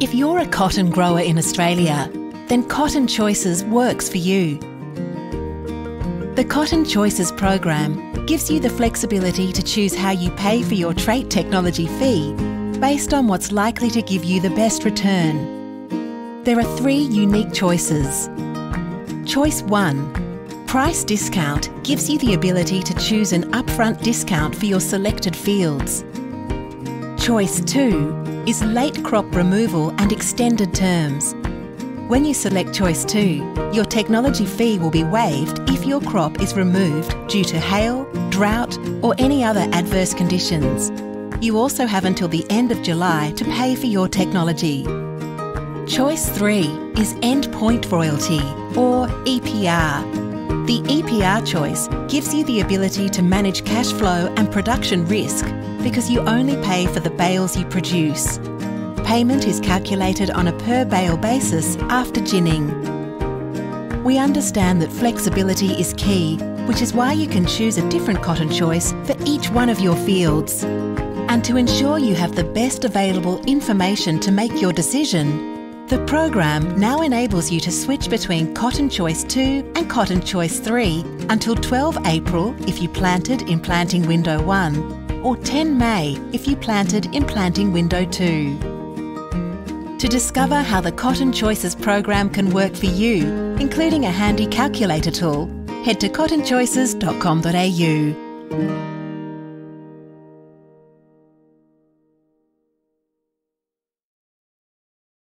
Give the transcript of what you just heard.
If you're a cotton grower in Australia, then Cotton Choices works for you. The Cotton Choices program gives you the flexibility to choose how you pay for your trait technology fee based on what's likely to give you the best return. There are three unique choices. Choice 1 Price discount gives you the ability to choose an upfront discount for your selected fields. Choice 2 is late crop removal and extended terms. When you select Choice 2, your technology fee will be waived if your crop is removed due to hail, drought, or any other adverse conditions. You also have until the end of July to pay for your technology. Choice 3 is Endpoint Royalty, or EPR. The EPR choice gives you the ability to manage cash flow and production risk because you only pay for the bales you produce. Payment is calculated on a per bale basis after ginning. We understand that flexibility is key, which is why you can choose a different cotton choice for each one of your fields. And to ensure you have the best available information to make your decision, the program now enables you to switch between Cotton Choice 2 and Cotton Choice 3 until 12 April if you planted in planting window 1 or 10 May if you planted in planting window 2. To discover how the Cotton Choices program can work for you, including a handy calculator tool, head to cottonchoices.com.au.